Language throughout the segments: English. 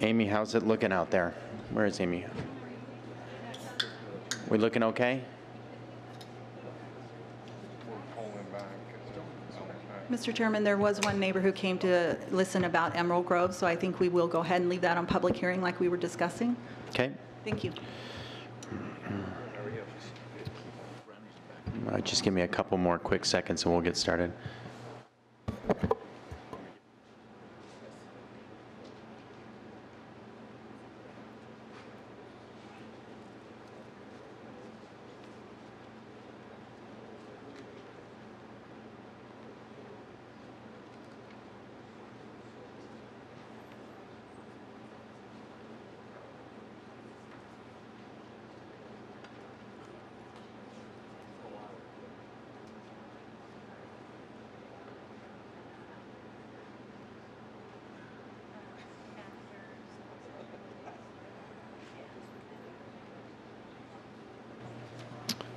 Amy, how's it looking out there? Where is Amy? We looking okay? Mr. Chairman, there was one neighbor who came to listen about Emerald Grove, so I think we will go ahead and leave that on public hearing like we were discussing. Okay. Thank you. Uh, Just give me a couple more quick seconds and we'll get started.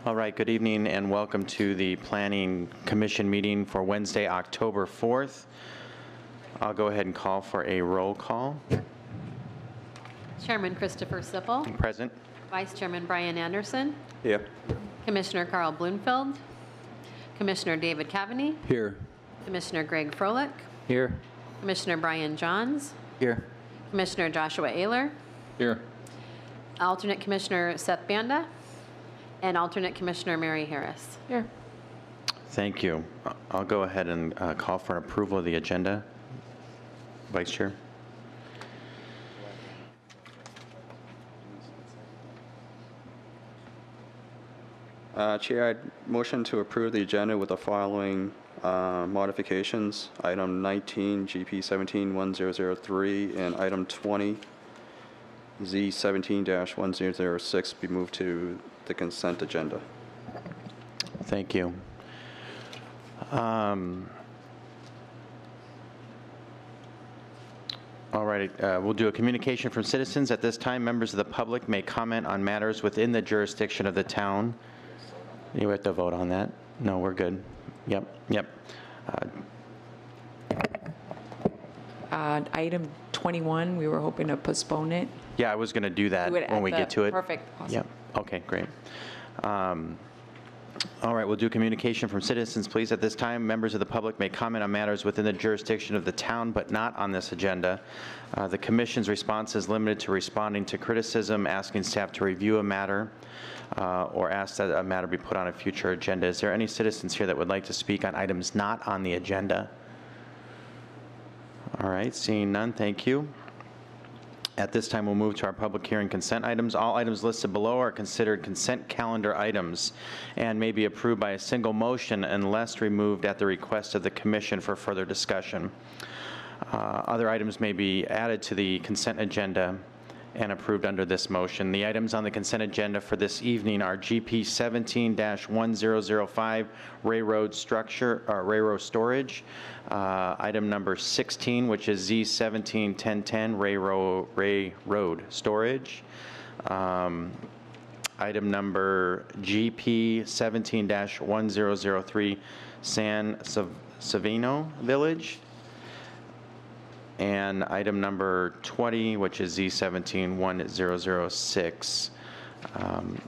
All right, good evening and welcome to the Planning Commission meeting for Wednesday, October 4th. I'll go ahead and call for a roll call. Chairman Christopher Sippel, Present? Vice Chairman Brian Anderson, Here. Commissioner Carl Bloomfield, Commissioner David Cavaney, Here. Commissioner Greg Froelich, Here. Commissioner Brian Johns, Here. Commissioner Joshua Ayler, Here. Alternate Commissioner Seth Banda, and Alternate Commissioner Mary Harris. Here. Thank you. I- I'll go ahead and uh, call for an approval of the agenda. Vice Chair? Uh, Chair, I'd motion to approve the agenda with the following uh, modifications. Item 19, GP 17-1003, and item 20, Z 17-1006 be moved to the consent agenda. Thank you. Um, All right, uh, we'll do a communication from citizens. At this time, members of the public may comment on matters within the jurisdiction of the town. You have to vote on that? No, we're good. Yep, yep. Uh, Uh, Item 21, we were hoping to postpone it. Yeah, I was going to do that Do it when at we the- get to it. perfect, awesome. Yep, okay, great. Um, All right, we'll do communication from citizens, please. At this time, members of the public may comment on matters within the jurisdiction of the town, but not on this agenda. Uh, The commission's response is limited to responding to criticism, asking staff to review a matter, uh, or ask that a matter be put on a future agenda. Is there any citizens here that would like to speak on items not on the agenda? All right, seeing none, thank you. At this time, we'll move to our public hearing consent items. All items listed below are considered consent calendar items and may be approved by a single motion unless removed at the request of the commission for further discussion. Uh, Other items may be added to the consent agenda and approved under this motion. The items on the consent agenda for this evening are GP 17-1005 Railroad Structure, or Railroad Storage, uh, item number 16, which is Z 17-1010 Railroad, Ray Road Storage, um, Item number GP 17-1003 San Savino Village, and item number 20, which is Z17-1006. Um,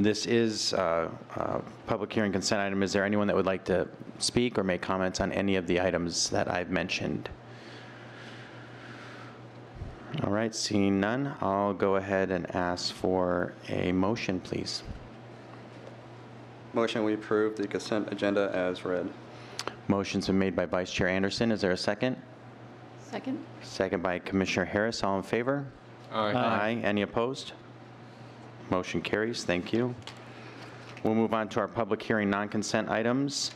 This is uh, a public hearing consent item. Is there anyone that would like to speak or make comments on any of the items that I've mentioned? All right, seeing none, I'll go ahead and ask for a motion, please. Motion, we approve the consent agenda as read. Motion's been made by Vice Chair Anderson. Is there a second? Second? Second by Commissioner Harris. All in favor? Aye. Any opposed? Motion carries. Thank you. We'll move on to our public hearing non-consent items.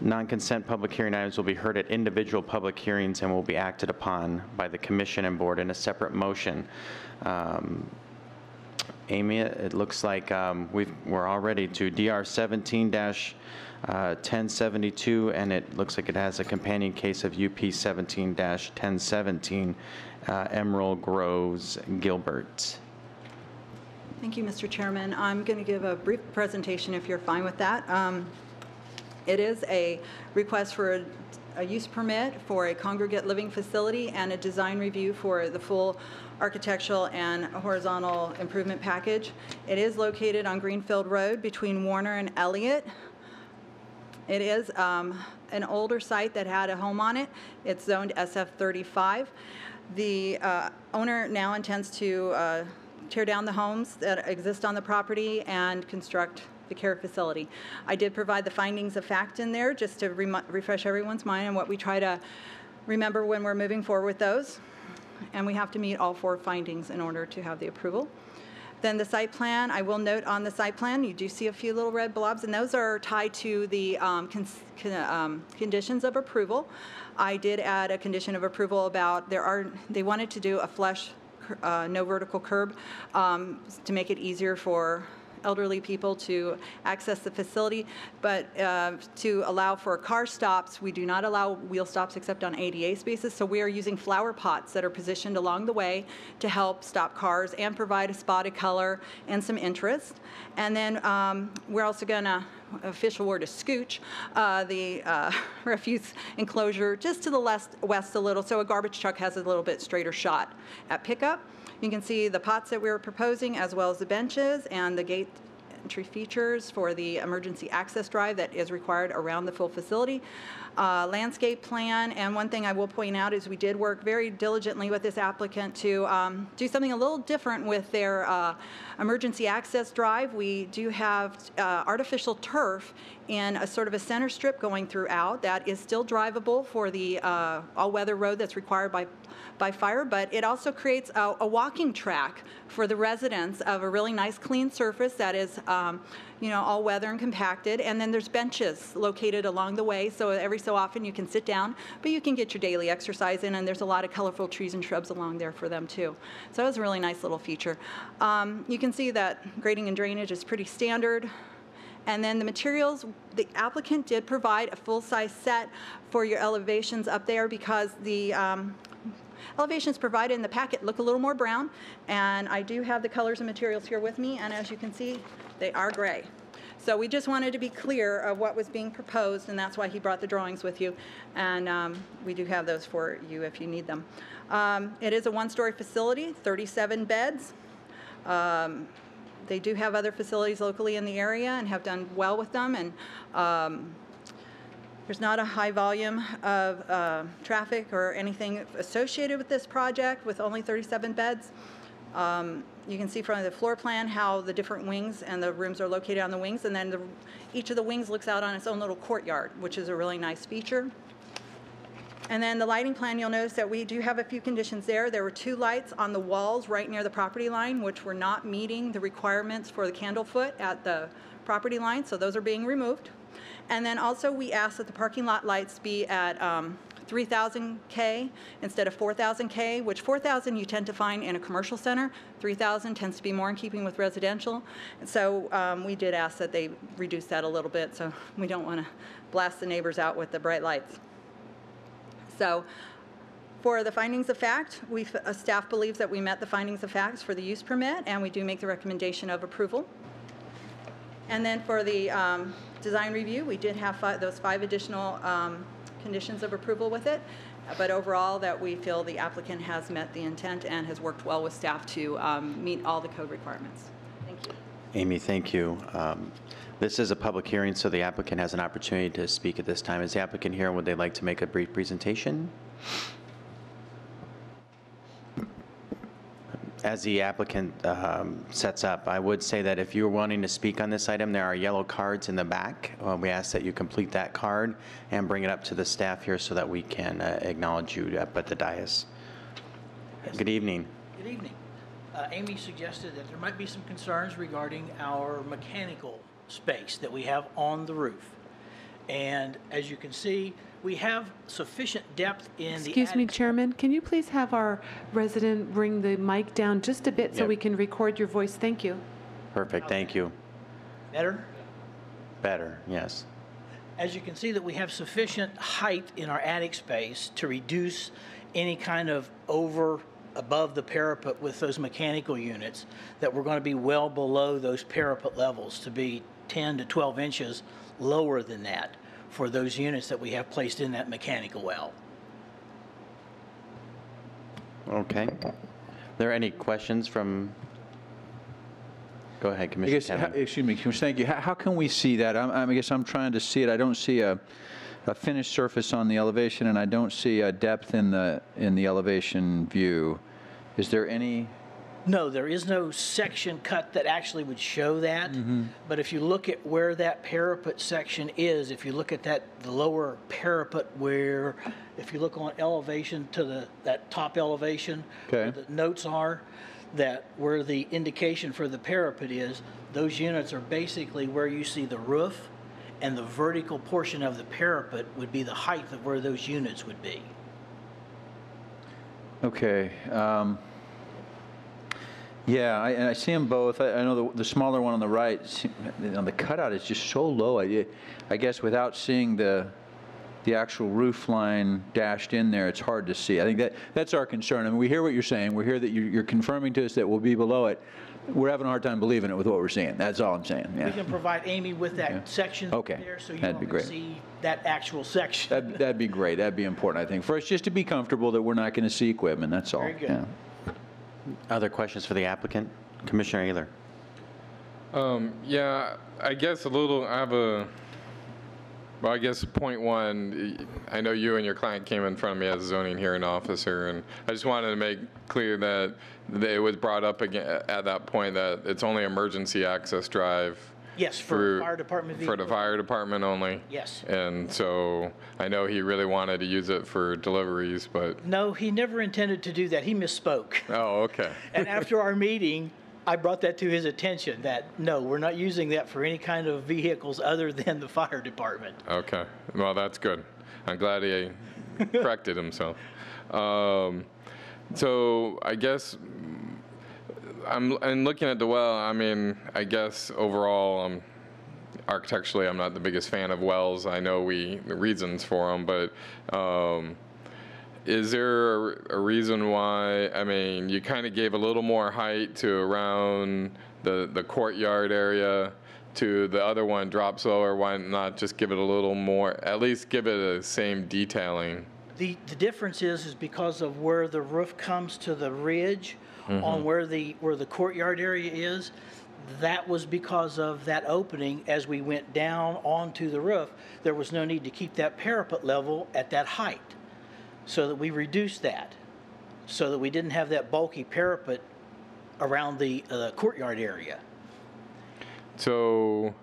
Non-consent public hearing items will be heard at individual public hearings and will be acted upon by the commission and board in a separate motion. Um, Amy, it looks like um, we've, we're all ready to DR 17-1072, and it looks like it has a companion case of UP 17-1017, uh, Emerald Groves Gilbert. Thank you, Mr. Chairman. I'm going to give a brief presentation if you're fine with that. Um, It is a request for a use permit for a congregate living facility and a design review for the full architectural and horizontal improvement package. It is located on Greenfield Road between Warner and Elliott. It is um, an older site that had a home on it. It's zoned SF35. The uh, owner now intends to uh, tear down the homes that exist on the property and construct the care facility. I did provide the findings of fact in there just to refresh everyone's mind on what we try to remember when we're moving forward with those. And we have to meet all four findings in order to have the approval. Then the site plan, I will note on the site plan, you do see a few little red blobs, and those are tied to the um, cons- con- um, conditions of approval. I did add a condition of approval about, there are, they wanted to do a flush, uh, no vertical curb, um, to make it easier for elderly people to access the facility, but uh, to allow for car stops, we do not allow wheel stops except on ADA spaces, so we are using flower pots that are positioned along the way to help stop cars and provide a spotted color and some interest. And then um, we're also going to, official word is scooch, uh, the uh, refuse enclosure just to the west a little, so a garbage truck has a little bit straighter shot at pickup. You can see the pots that we were proposing, as well as the benches and the gate entry features for the emergency access drive that is required around the full facility. Uh, Landscape plan, and one thing I will point out is we did work very diligently with this applicant to um, do something a little different with their uh, emergency access drive. We do have uh, artificial turf in a sort of a center strip going throughout that is still drivable for the uh, all-weather road that's required by by fire, but it also creates a, a walking track for the residents of a really nice clean surface that is, um, you know, all weather and compacted. And then there's benches located along the way, so every so often you can sit down, but you can get your daily exercise in. And there's a lot of colorful trees and shrubs along there for them too. So it was a really nice little feature. Um, you can see that grading and drainage is pretty standard. And then the materials, the applicant did provide a full-size set for your elevations up there because the um, elevations provided in the packet look a little more brown, and I do have the colors and materials here with me, and as you can see, they are gray. So we just wanted to be clear of what was being proposed, and that's why he brought the drawings with you, and um, we do have those for you if you need them. Um, It is a one-story facility, 37 beds. Um, They do have other facilities locally in the area and have done well with them, and um, there's not a high volume of uh, traffic or anything associated with this project with only 37 beds. Um, You can see from the floor plan how the different wings and the rooms are located on the wings, and then the- each of the wings looks out on its own little courtyard, which is a really nice feature. And then the lighting plan, you'll notice that we do have a few conditions there. There were two lights on the walls right near the property line, which were not meeting the requirements for the candle foot at the property line, so those are being removed. And then also, we asked that the parking lot lights be at um, 3,000 K instead of 4,000 K, which 4,000 you tend to find in a commercial center. 3,000 tends to be more in keeping with residential. And so um, we did ask that they reduce that a little bit, so we don't want to blast the neighbors out with the bright lights. So for the findings of fact, we, uh, staff believes that we met the findings of facts for the use permit, and we do make the recommendation of approval. And then for the um, design review, we did have fi- those five additional um, conditions of approval with it. But overall, that we feel the applicant has met the intent and has worked well with staff to um, meet all the code requirements. Thank you. Amy, thank you. This is a public hearing, so the applicant has an opportunity to speak at this time. Is the applicant here, and would they like to make a brief presentation? As the applicant um, sets up, I would say that if you're wanting to speak on this item, there are yellow cards in the back. Uh, We ask that you complete that card and bring it up to the staff here so that we can uh, acknowledge you up at the dais. Good evening. Good evening. Uh, Amy suggested that there might be some concerns regarding our mechanical space that we have on the roof. And as you can see, we have sufficient depth in the Excuse me, Chairman, can you please have our resident bring the mic down just a bit so Yep. we can record your voice? Thank you. Perfect, thank you. Better? Better, yes. As you can see that we have sufficient height in our attic space to reduce any kind of over, above the parapet with those mechanical units, that we're going to be well below those parapet levels to be 10 to 12 inches lower than that for those units that we have placed in that mechanical well. Okay. Are there any questions from, go ahead, I Commissioner guess, how- excuse me, Commissioner, thank you. How how can we see that? I'm- I'm- I guess I'm trying to see it. I don't see a a finished surface on the elevation, and I don't see a depth in the, in the elevation view. Is there any, No, there is no section cut that actually would show that. But if you look at where that parapet section is, if you look at that, the lower parapet where, if you look on elevation to the, that top elevation, where Okay. the notes are, that where the indication for the parapet is, those units are basically where you see the roof, and the vertical portion of the parapet would be the height of where those units would be. okay. um, Yeah, I- and I see them both. I I know the the smaller one on the right, on the cutout is just so low. I I guess without seeing the, the actual roof line dashed in there, it's hard to see. I think that, that's our concern. I mean, we hear what you're saying. We hear that you're you're confirming to us that we'll be below it. We're having a hard time believing it with what we're seeing. That's all I'm saying, We can provide Amy with Yeah. that section Okay. there, so you That'd be can great. see that actual section. That'd, that'd be great. That'd be important, I think, for us just to be comfortable that we're not going to see equipment, that's all. Very good. Yeah. Other questions for the applicant? Commissioner Ayler? Um, yeah, I guess a little, I have a, well, I guess point one, I know you and your client came in front of me as a zoning hearing officer, and I just wanted to make clear that that it was brought up again at that point that it's only emergency access drive. Yes, for fire department For the fire department only? Yes. And so I know he really wanted to use it for deliveries, but, No, he never intended to do that. He misspoke. oh, okay. And after our meeting, I brought that to his attention, that, no, we're not using that for any kind of vehicles other than the fire department. Okay, well, that's good. I'm glad he corrected himself. Um, so I guess I'm and looking at the well. I mean, I guess overall, um, architecturally, I'm not the biggest fan of wells. I know we the reasons for them, but. Um, is there a, a reason why? I mean, you kind of gave a little more height to around the, the courtyard area to the other one drops lower. Why not just give it a little more, at least give it the same detailing? The, the difference is, is because of where the roof comes to the ridge on where the, where the courtyard area is, that was because of that opening as we went down onto the roof. There was no need to keep that parapet level at that height. So that we reduced that, so that we didn't have that bulky parapet around the uh, courtyard area. So,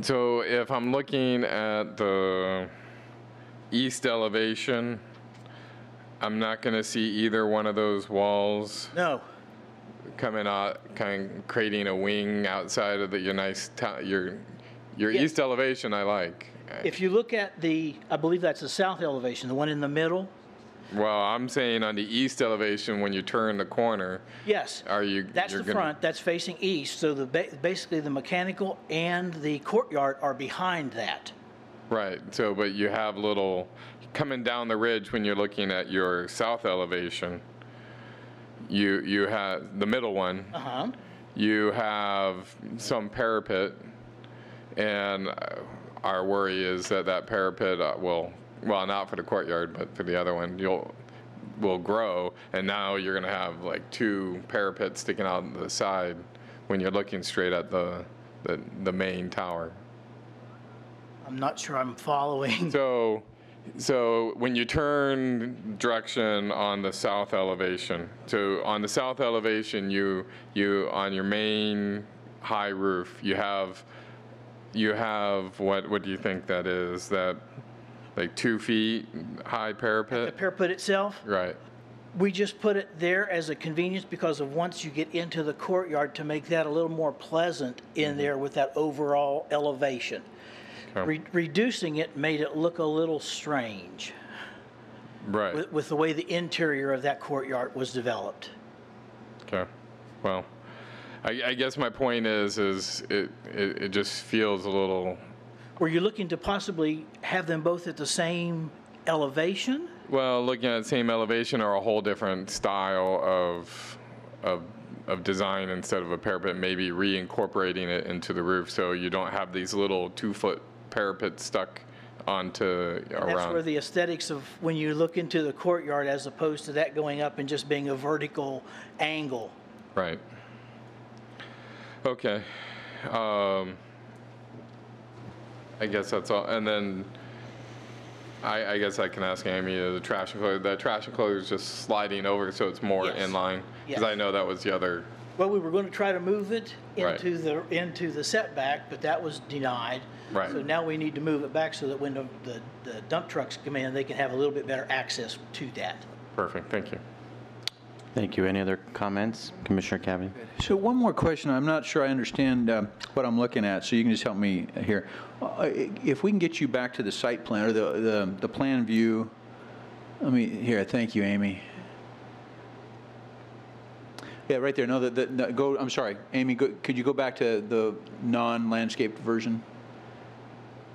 so if I'm looking at the east elevation, I'm not going to see either one of those walls No, coming out, kind of creating a wing outside of the, your nice, your, your Yeah. east elevation I like. if you look at the, I believe that's the south elevation, the one in the middle, Well, I'm saying on the east elevation, when you turn the corner, yes. are you? That's you're the gonna- front, that's facing east, so the, ba- basically the mechanical and the courtyard are behind that. Right, so, but you have little, coming down the ridge when you're looking at your south elevation, you, you have, the middle one, Uh-huh. you have some parapet, and uh, our worry is that that parapet uh, will, well, not for the courtyard, but for the other one, you'll, will grow, and now you're gonna have like two parapets sticking out the side when you're looking straight at the, the, the main tower. I'm not sure I'm following. So, so when you turn direction on the south elevation, so on the south elevation, you, you, on your main high roof, you have, you have, what, what do you think that is? That, like two feet high parapet? The parapet? parapet itself, Right, we just put it there as a convenience because of once you get into the courtyard to make that a little more pleasant in mm-hmm. there with that overall elevation. Re- Reducing it made it look a little strange right, with, with the way the interior of that courtyard was developed. okay. Well, I, I guess my point is, is it, it, it just feels a little Were you looking to possibly have them both at the same elevation? Well, looking at the same elevation or a whole different style of, of, of design instead of a parapet, maybe reincorporating it into the roof so you don't have these little two-foot parapets stuck onto And that's where the aesthetics of, when you look into the courtyard, as opposed to that going up and just being a vertical angle. Right. Okay. Um, I guess that's all. And then I, I guess I can ask Amy, uh, the trash enclosure, the trash enclosure is just sliding over so it's more Yes. in line? Because Yes. I know that was the other, Well, we were going to try to move it Right. into the, into the setback, but that was denied. Right. So now we need to move it back so that when the, the- the dump trucks come in, they can have a little bit better access to that. perfect, thank you. Thank you. Any other comments? Commissioner Cavaney? So one more question, I'm not sure I understand um, what I'm looking at, so you can just help me here. Uh, If we can get you back to the site plan, or the, the, the plan view, let me, here, thank you, Amy. Yeah, right there, no, the, the, no, go, I'm sorry, Amy, go- could you go back to the non-landscaped version?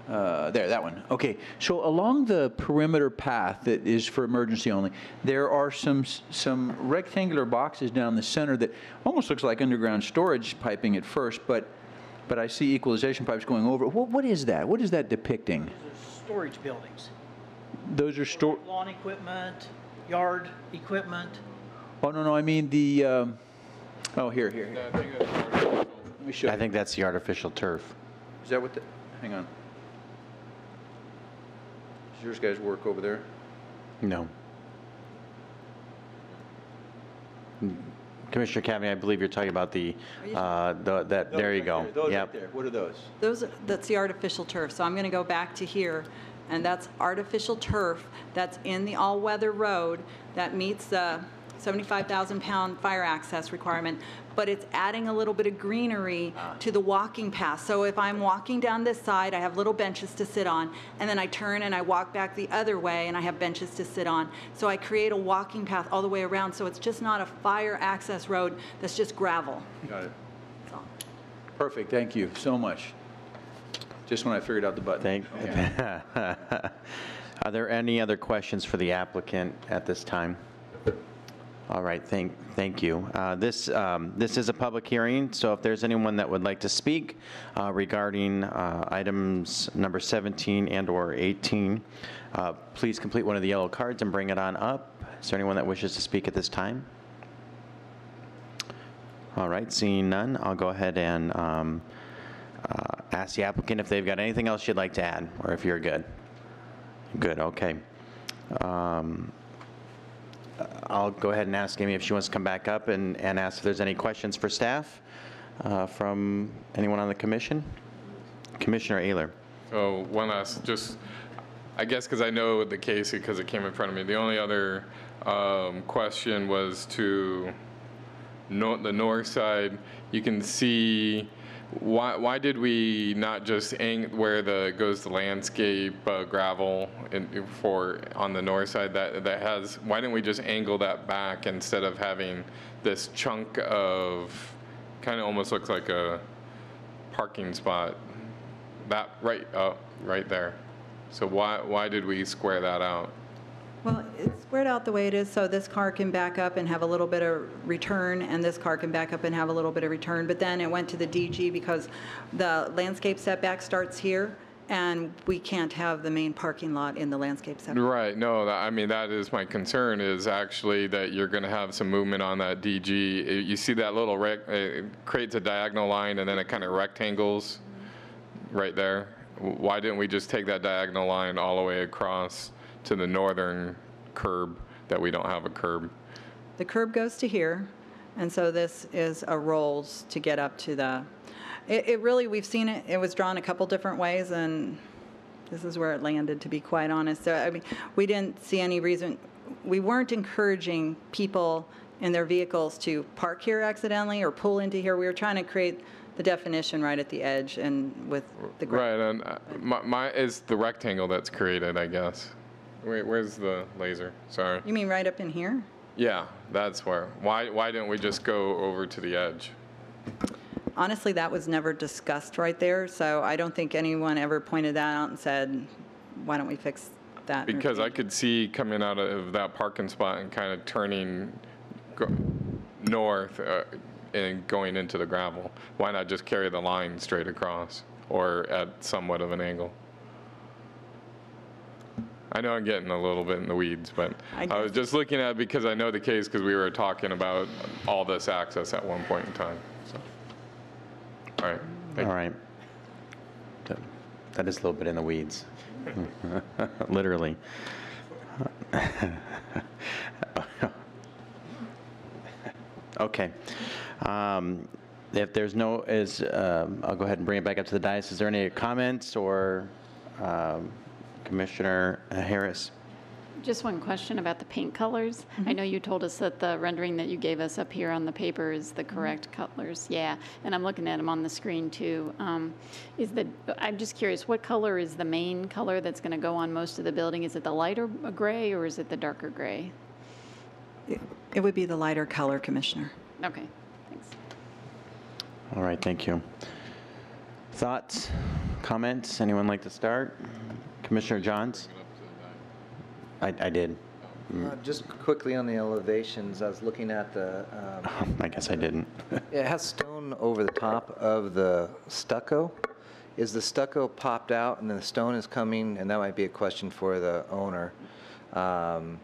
Uh, There, that one. Okay, so along the perimeter path that is for emergency only, there are some, some rectangular boxes down the center that almost looks like underground storage piping at first, but, but I see equalization pipes going over. What, what is that? What is that depicting? Storage buildings, Those are store, lawn equipment, yard equipment. Oh, no, no, I mean the, um, oh, here, here, here. Let me show I you. think that's the artificial turf. Is that what the, hang on. Does yours guys work over there? No. Commissioner Cavaney, I believe you're talking about the, uh, the that, there you go. Those right Yep. there, what are those? Those, are- that's the artificial turf. So I'm going to go back to here, and that's artificial turf that's in the all-weather road that meets the 75,000-pound fire access requirement, but it's adding a little bit of greenery ah. to the walking path. So if I'm walking down this side, I have little benches to sit on, and then I turn and I walk back the other way, and I have benches to sit on. So I create a walking path all the way around, so it's just not a fire access road that's just gravel. Got it. That's. Perfect, thank you so much. Just when I figured out the button. Thank, are there any other questions for the applicant at this time? All right, thank, thank you. Uh, This, um, this is a public hearing, so if there's anyone that would like to speak uh, regarding uh, items number 17 and/or 18, uh, please complete one of the yellow cards and bring it on up. Is there anyone that wishes to speak at this time? All right, seeing none, I'll go ahead and um, uh, ask the applicant if they've got anything else you'd like to add, or if you're good. Good, okay. Um, I'll go ahead and ask Amy if she wants to come back up and, and ask if there's any questions for staff uh, from anyone on the commission? Commissioner Ayler. So one last, just, I guess because I know the case because it came in front of me. The only other um, question was to no, the north side. You can see why why did we not just ang- where the goes the landscape uh, gravel in, for on the north side that that has why didn't we just angle that back instead of having this chunk of kind of almost looks like a parking spot that right up right there. So why why did we square that out? Well, it's squared out the way it is, so this car can back up and have a little bit of return, and this car can back up and have a little bit of return. But then it went to the DG because the landscape setback starts here, and we can't have the main parking lot in the landscape setback. Right. No, that, I mean that is my concern. Is actually that you're going to have some movement on that DG. You see that little rec, it creates a diagonal line and then it kind of rectangles right there. Why didn't we just take that diagonal line all the way across to the northern curb that we don't have a curb? The curb goes to here, and so this is a rolls to get up to the, it, it really, we've seen it, it was drawn a couple different ways, and this is where it landed, to be quite honest. So, I mean, we didn't see any reason, we weren't encouraging people in their vehicles to park here accidentally or pull into here. We were trying to create the definition right at the edge and with the. gra- Right. And uh, my, my is the rectangle that's created, I guess. Wait, where's the laser? Sorry. You mean right up in here? Yeah, that's where. Why why didn't we just go over to the edge? Honestly, that was never discussed right there, so I don't think anyone ever pointed that out and said, why don't we fix that? Because I could see coming out of that parking spot and kind of turning go, north uh, and going into the gravel. Why not just carry the line straight across or at somewhat of an angle? I know I'm getting a little bit in the weeds, but I I was just looking at it because I know the case because we were talking about all this access at one point in time, so. All right. Thank All you. right. That- That is a little bit in the weeds, literally. Okay. Um, If there's no, is, um, I'll go ahead and bring it back up to the dais. Is there any comments or um, Commissioner uh, Harris? Just one question about the paint colors. Mm-hmm. I know you told us that the rendering that you gave us up here on the paper is the mm-hmm. correct colors. Yeah, and I'm looking at them on the screen too. Um, Is the, I'm just curious, what color is the main color that's going to go on most of the building? Is it the lighter gray or is it the darker gray? It would be the lighter color, Commissioner. Okay, thanks. All right, thank you. Thoughts, comments? Anyone like to start? Commissioner Johns? I, I did. Uh, Just quickly on the elevations, I was looking at the, um, I guess I didn't. it has stone over the top of the stucco. Is the stucco popped out and then the stone is coming, and that might be a question for the owner. Um,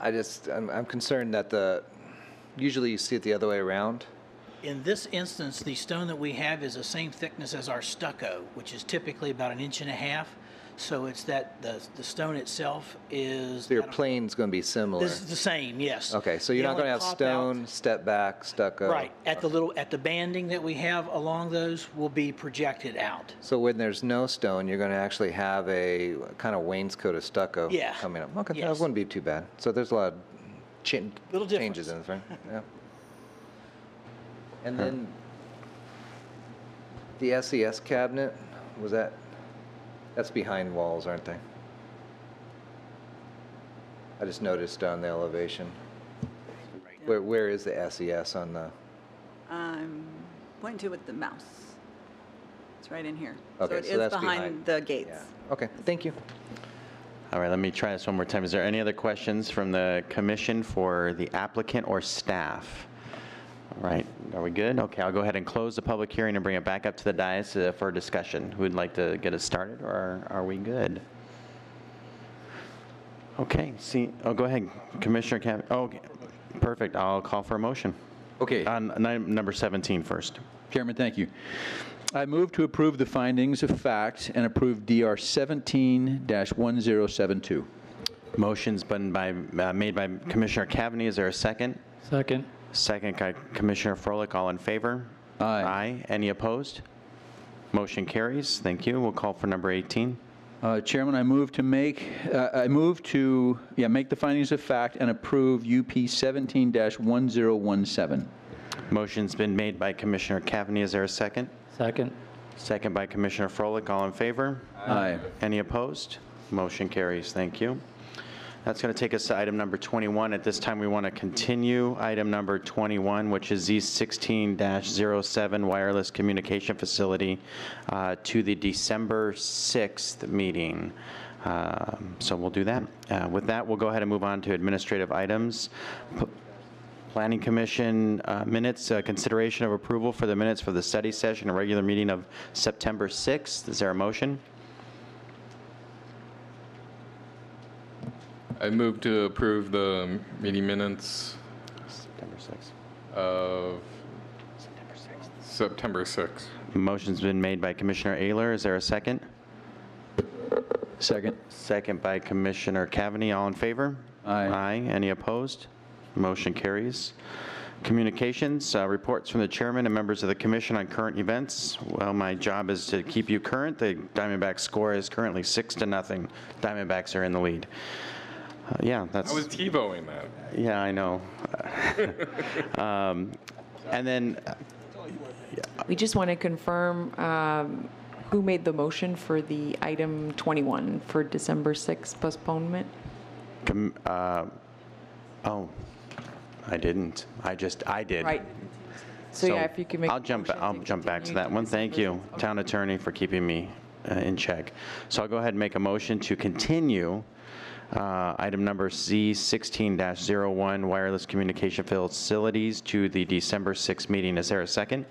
I just, I'm I'm concerned that the, usually you see it the other way around. In this instance, the stone that we have is the same thickness as our stucco, which is typically about an inch and a half. So it's that, the, the stone itself is. So your I don't- plane's going to be similar. This is the same, yes. Okay, so you're The not going to have pop out- stone, step back, stucco? Right, at the little, at the banding that we have along those will be projected out. So when there's no stone, you're going to actually have a kind of wainscot of stucco Yeah. coming up. Okay, that Yes. wouldn't be too bad. So there's a lot of Little changes in this, right? Yeah. And then the SES cabinet, was that, that's behind walls, aren't they? I just noticed on the elevation. Where, where is the SES on the, I'm pointing to it with the mouse. It's right in here. Okay, it so is that's behind behind- the gates. yeah, okay, thank you. All right, let me try this one more time. Is there any other questions from the commission for the applicant or staff? All right, are we good? Okay, I'll go ahead and close the public hearing and bring it back up to the dais uh, for discussion. Who'd like to get us started, or are we good? Okay, see, oh, go ahead, Commissioner Cav, oh, okay, perfect, I'll call for a motion. Okay. On nine- number 17 first. Chairman, thank you. I move to approve the findings of fact and approve DR 17-1072. Motion's been by, uh, made by Commissioner Cavaney, is there a second? Second. Second by Commissioner Froelich, all in favor? Aye. Aye. Any opposed? Motion carries. Thank you. We'll call for number 18. Uh, Chairman, I move to make, uh, I move to, yeah, make the findings of fact and approve UP 17-1017. Motion's been made by Commissioner Cavaney. Is there a second? Second. Second by Commissioner Froelich, all in favor? Aye. Any opposed? Motion carries. Thank you. That's going to take us to item number 21. At this time, we want to continue item number 21, which is Z16-07 Wireless Communication Facility, uh, to the December 6th meeting. Um, So we'll do that. Uh, With that, we'll go ahead and move on to administrative items. P- Planning Commission uh, minutes, uh, consideration of approval for the minutes for the study session and regular meeting of September 6th. Is there a motion? I move to approve the meeting minutes September 6th. of September 6th. September 6th. Motion's been made by Commissioner Ayler. Is there a second? Second. Second by Commissioner Cavaney. All in favor? Aye. Aye. Any opposed? Motion carries. Communications, uh, reports from the chairman and members of the commission on current events. Well, my job is to keep you current. The Diamondback score is currently six to nothing. Diamondbacks are in the lead. Uh, Yeah, that's. I was TiVoing that. Yeah, I know. Um, And then, We just want to confirm um, who made the motion for the item 21 for December 6th postponement? com- uh, oh, I didn't. I just, I did. Right. So yeah, if you could make. I'll the jump, I'll jump back to that one. Thank you, 6th. town attorney, for keeping me uh, in check. So I'll go ahead and make a motion to continue uh, item number Z16-01, wireless communication facilities, to the December 6th meeting. Is there a second?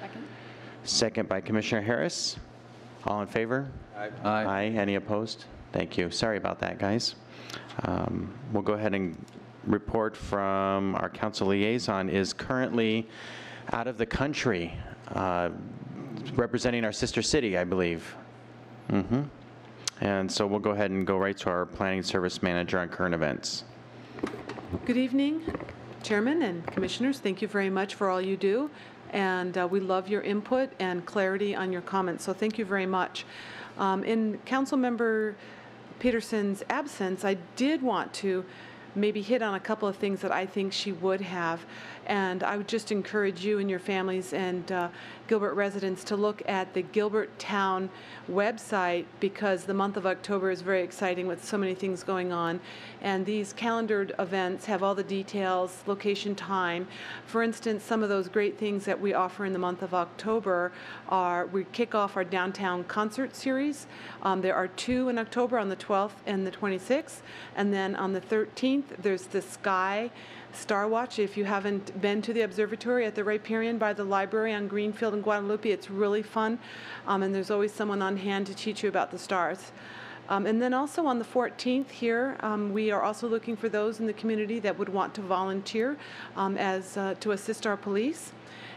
Second? Second by Commissioner Harris. All in favor? Aye. Aye. Any opposed? Thank you. Sorry about that, guys. Um, We'll go ahead and report from our council liaison is currently out of the country, uh, representing our sister city, I believe. hmm And so we'll go ahead and go right to our planning service manager on current events. Good evening, Chairman and Commissioners. Thank you very much for all you do, and uh, we love your input and clarity on your comments, so thank you very much. Um, In Councilmember Peterson's absence, I did want to maybe hit on a couple of things that I think she would have. And I would just encourage you and your families and uh, Gilbert residents to look at the Gilbert Town website because the month of October is very exciting with so many things going on. And these calendared events have all the details, location, time. For instance, some of those great things that we offer in the month of October are we kick off our downtown concert series. Um, there are two in October on the 12th and the 26th. And then on the 13th, there's the Sky Star Watch. If you haven't been to the observatory at the Riparian by the library on Greenfield and Guadalupe, it's really fun. Um, and there's always someone on hand to teach you about the stars. Um, and then also on the 14th here, um, we are also looking for those in the community that would want to volunteer um, as uh, to assist our police.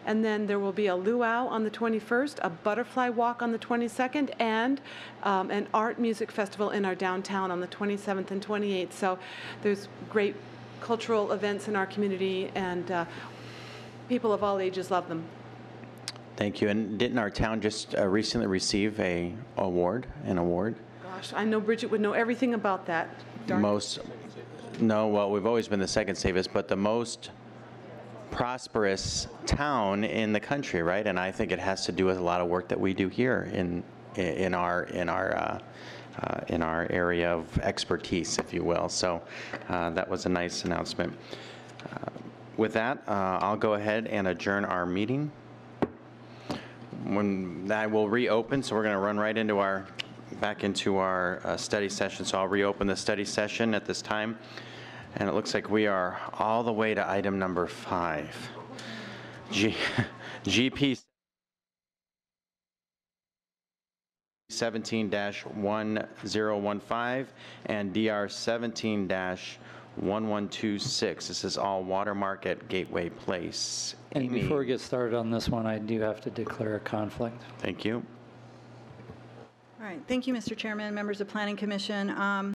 And then there will be a luau on the 21st, a butterfly walk on the 22nd, and um, an art music festival in our downtown on the 27th and 28th. So there's great cultural events in our community, and uh, people of all ages love them. Thank you. And didn't our town just uh, recently receive a award, an award? Gosh, I know Bridget would know everything about that. Darn. Most, no, well, we've always been the second safest, but the most prosperous town in the country, right? And I think it has to do with a lot of work that we do here in, in our, in our, uh, uh, in our area of expertise, if you will. So uh, that was a nice announcement. Uh, With that, uh, I'll go ahead and adjourn our meeting. When, I will reopen, so we're going to run right into our, back into our study session. So I'll reopen the study session at this time. And it looks like we are all the way to item number five. G, GP 17-1015 and DR 17-1126. This is all Watermark at Gateway Place. And Amy, before we get started on this one, I do have to declare a conflict. Thank you. All right, thank you, Mr. Chairman, members of Planning Commission. Um,